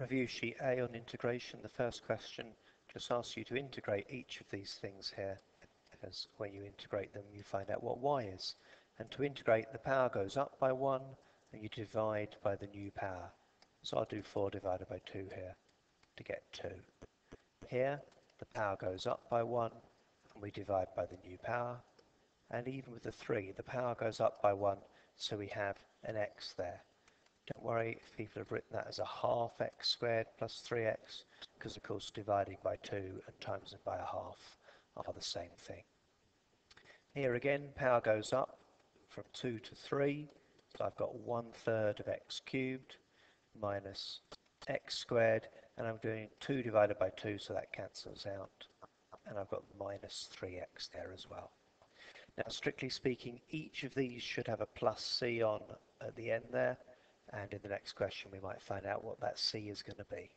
Review sheet A on integration. The first question just asks you to integrate each of these things here because when you integrate them you find out what y is. And to integrate the power goes up by 1 and you divide by the new power. So I'll do 4 divided by 2 here to get 2. Here the power goes up by 1 and we divide by the new power. And even with the 3 the power goes up by 1 so we have an x there. Don't worry if people have written that as a half x squared plus 3x, because of course dividing by 2 and times it by a half are the same thing. Here again, power goes up from 2 to 3, so I've got 1 third of x cubed minus x squared, and I'm doing 2 divided by 2, so that cancels out, and I've got minus 3x there as well. Now, strictly speaking, each of these should have a plus c on at the end there, and in the next question, we might find out what that C is going to be.